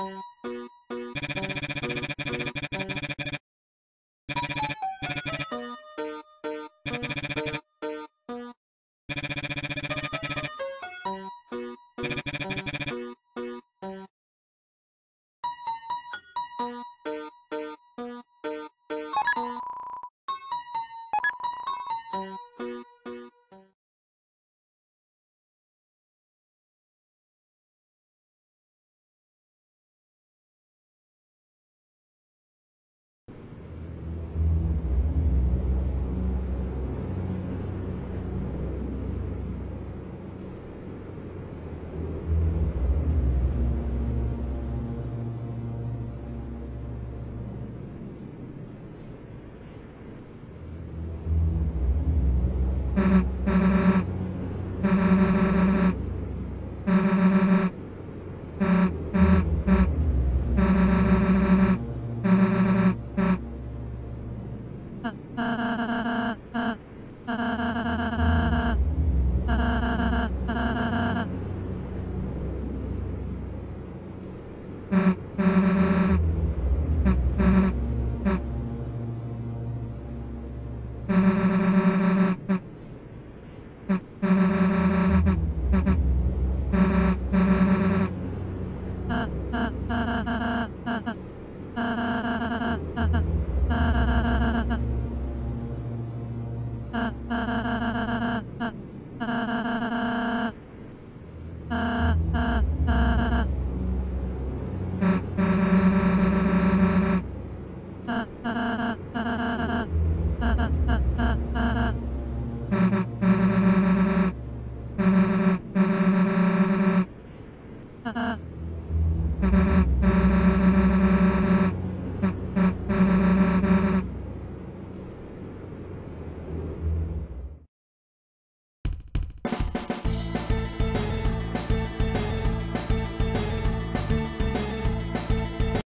うん。Uh.